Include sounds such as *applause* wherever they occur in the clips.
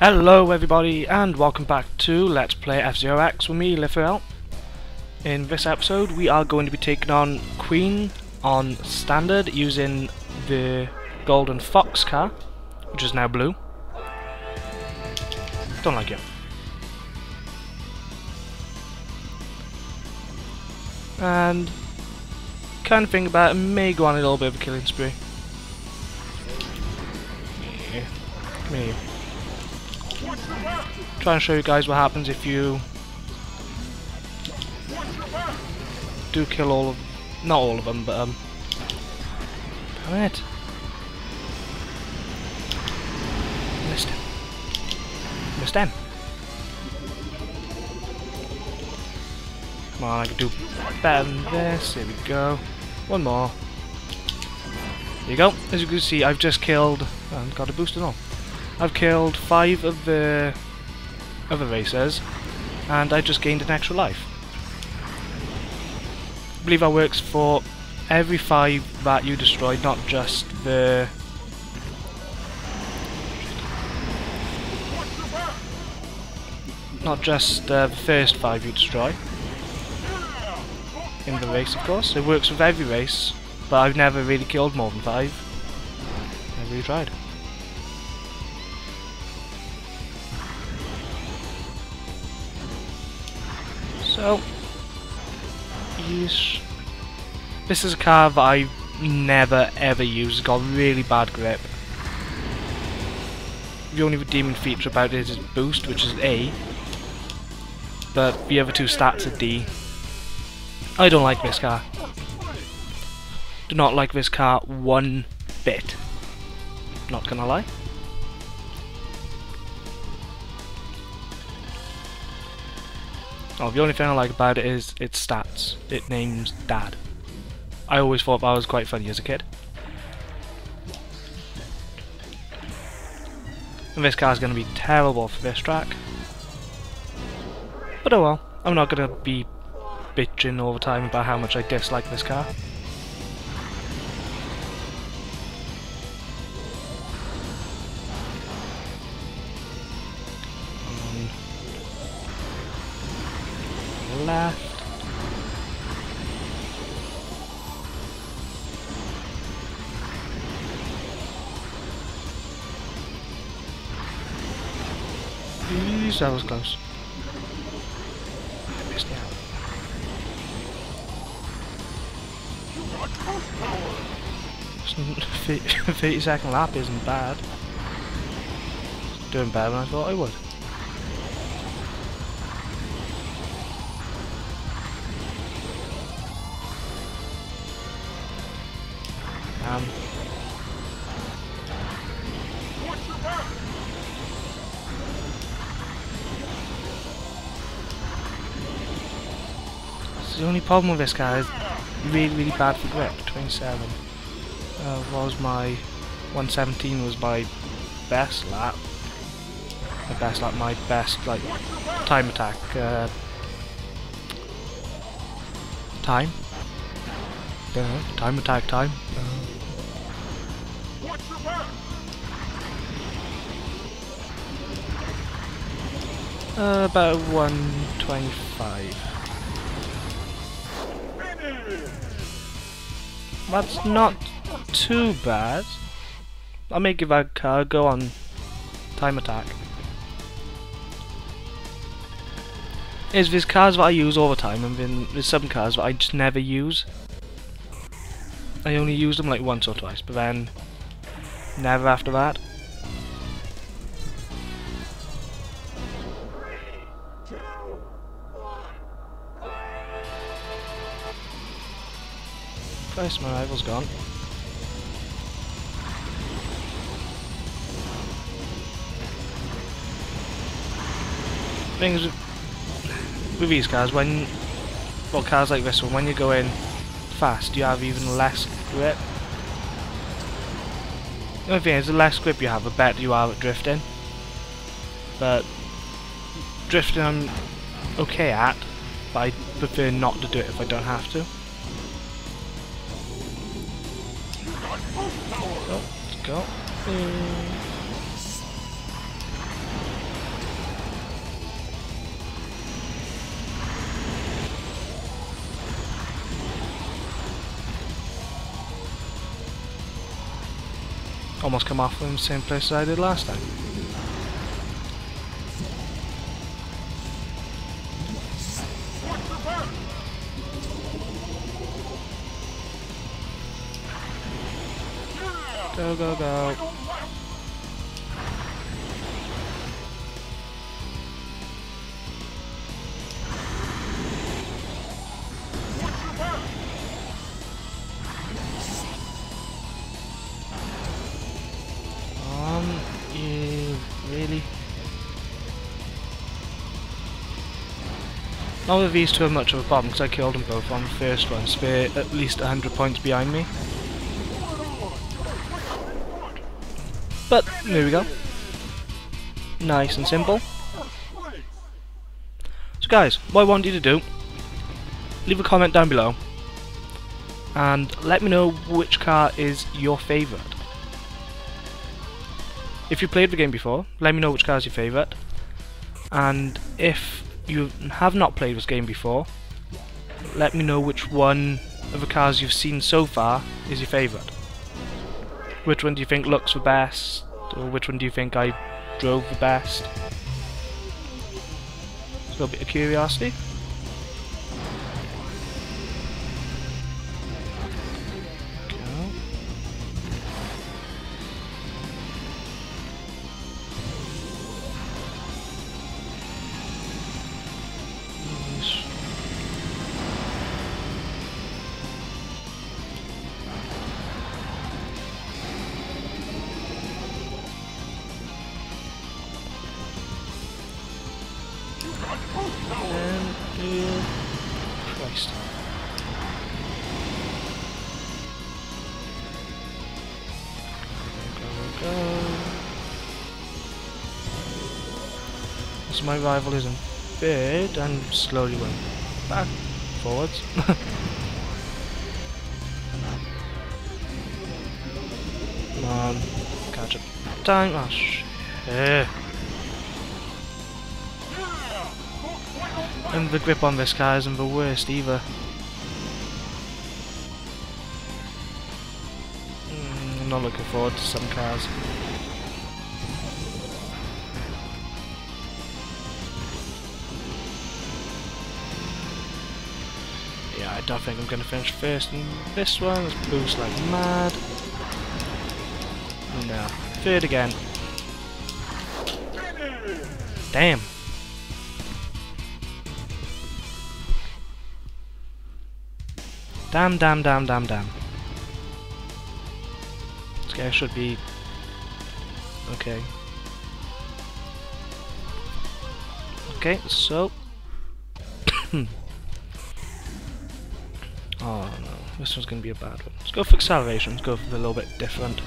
Hello everybody and welcome back to Let's Play F-Zero X with me, Lifrael. In this episode we are going to be taking on Queen on standard using the Golden Fox car, which is now blue. Don't like it. And kind of think about it, may go on a little bit of a killing spree. Come here. Try and show you guys what happens if you do kill all of, not all of them, but um, damn it. Missed him. Missed him. Come on, I can do better than this. Here we go. One more. There you go. As you can see, I've just killed and got a boost and all. I've killed five of the other racers, and I just gained an extra life. I believe that works for every five that you destroy, not just the not just uh, the first five you destroy in the race, of course. It works with every race, but I've never really killed more than five. Never really tried. So, use. This is a car that I never ever use. It's got really bad grip. The only redeeming feature about it is boost, which is A. But the other two stats are D. I don't like this car. Do not like this car one bit. Not gonna lie. Oh, the only thing I like about it is its stats. It names Dad. I always thought that was quite funny as a kid. And this car's going to be terrible for this track. But oh well, I'm not going to be bitching all the time about how much I dislike this car. Jeez, that was close. *laughs* I missed out. It's *laughs* 30 second lap isn't bad. Doing better than I thought I would. Um, the only problem with this car is really, really bad for grip. 27 uh, was my 117 was my best lap. My best lap, my best like time attack. Uh, time. Uh, time attack time. Uh, about 125. That's not too bad. I may give that uh, car go on time attack. Is there's cars that I use all the time and then there's some cars that I just never use. I only use them like once or twice, but then never after that. Christ, my rival's gone. Things with, these cars, when well cars like this one, when you go in fast, you have even less grip. The only thing is, the less grip you have, the better you are at drifting. But drifting I'm okay at, but I prefer not to do it if I don't have to. Go. Almost come off in the same place as I did last time. Go, go, go. Um, yeah, really? Not that these two are much of a problem because I killed them both on the first one, so they're at least 100 points behind me. But, there we go. Nice and simple. So guys, what I want you to do, leave a comment down below and let me know which car is your favourite. If you played the game before, let me know which car is your favourite. And if you have not played this game before, let me know which one of the cars you've seen so far is your favourite. Which one do you think looks the best? Or which one do you think I drove the best? Just a little bit of curiosity. So my rival is in third and slowly went back, forwards. *laughs* Come on, catch up. Time, oh shit. And the grip on this car isn't the worst either. Mm, I'm not looking forward to some cars. Don't think I'm going to finish first in this one. Let's boost like mad. No. Third again. Damn. Damn, damn, damn, damn, damn. This guy should be... Okay. Okay, so... oh no, this one's gonna be a bad one. Let's go for acceleration, let's go for the little bit different.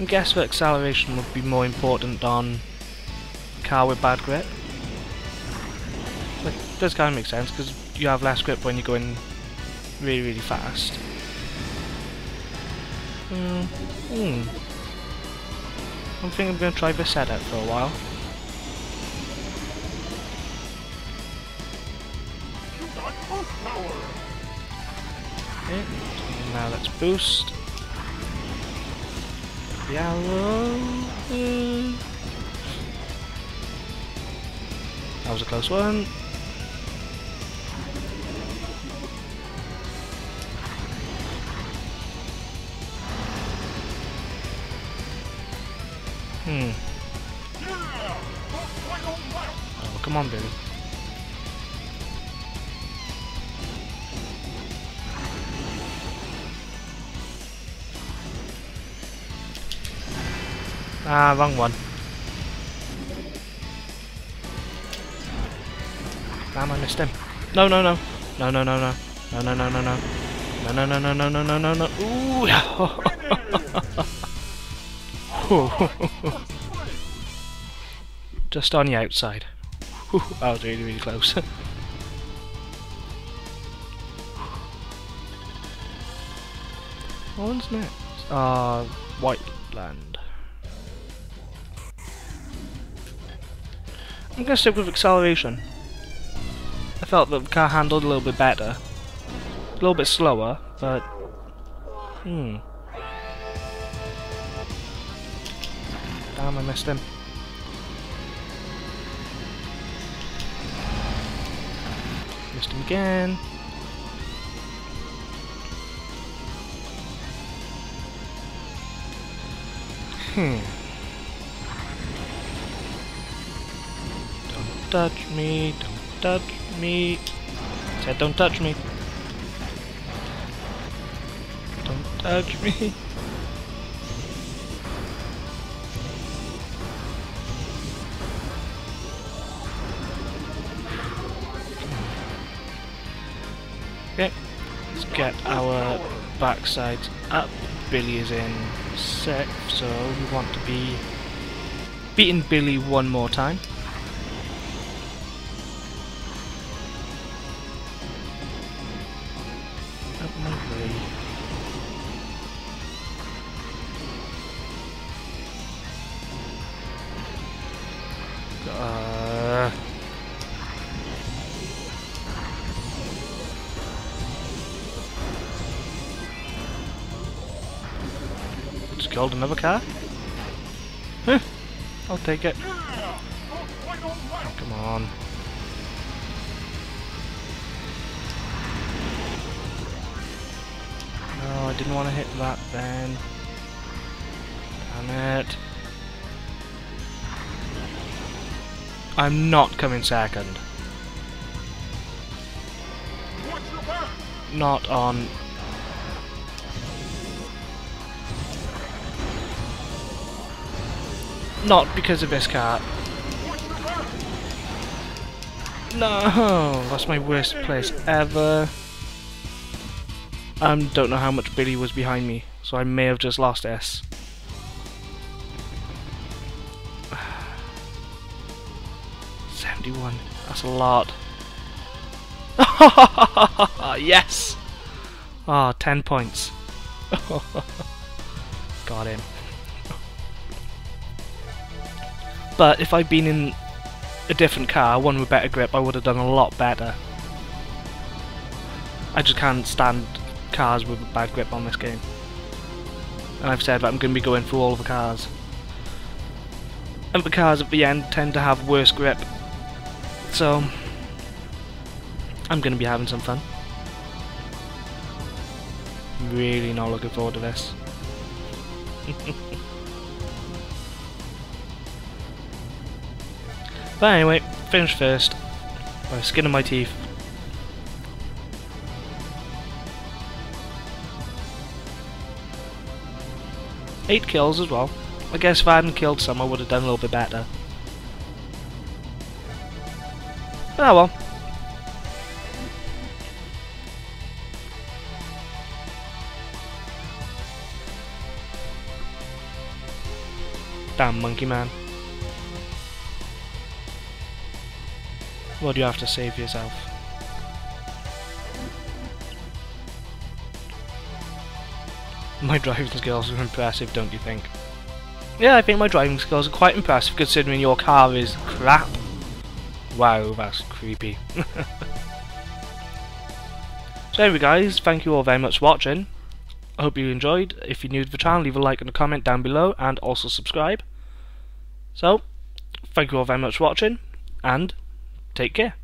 I guess that acceleration would be more important on a car with bad grip. Like, does kind of make sense because you have less grip when you're going really, really fast. Hmm. Hmm. I think I'm going to try this setup for a while. Now let's boost. Yellow. That was a close one. Hmm. Oh, come on, baby. Ah, wrong one. Damn, I missed him. No, no, no. No, no, no, no. No, no, no, no, no. No, no, no, no, no, no, no, no, no. Ooh, *laughs* Just on the outside. Whew, that was really, really close. *laughs* What's next? Uh, White Land. I'm gonna stick with acceleration. I felt the car handled a little bit better. A little bit slower, but... Hmm. Damn, I missed him. Missed him again. Hmm. Don't touch me, don't touch me. Said don't touch me. Don't touch me. Okay, let's get our backsides up. Billy is in sixth, so we want to be beating Billy one more time. Just killed another car? Huh, I'll take it. Oh, come on. No, I didn't want to hit that then. Damn it. I'm not coming second. Not on... Not because of this car. No, *laughs* that's my worst place ever. I um, don't know how much Billy was behind me, so I may have just lost S. *sighs* Seventy-one. That's a lot. *laughs* yes. Ah, oh, ten points. *laughs* Got him. But if I'd been in a different car, one with better grip, I would have done a lot better. I just can't stand cars with bad grip on this game. And I've said that I'm going to be going through all the cars. And the cars at the end tend to have worse grip. So, I'm going to be having some fun. Really not looking forward to this. *laughs* but anyway, finished first. By skin of my teeth. Eight kills as well. I guess if I hadn't killed some I would have done a little bit better. Ah well. Damn monkey man. What do you have to for yourself? My driving skills are impressive, don't you think? Yeah, I think my driving skills are quite impressive considering your car is crap. Wow, that's creepy. *laughs* so anyway guys, thank you all very much for watching. I hope you enjoyed. If you're new to the channel, leave a like and a comment down below and also subscribe. So, thank you all very much for watching and take care.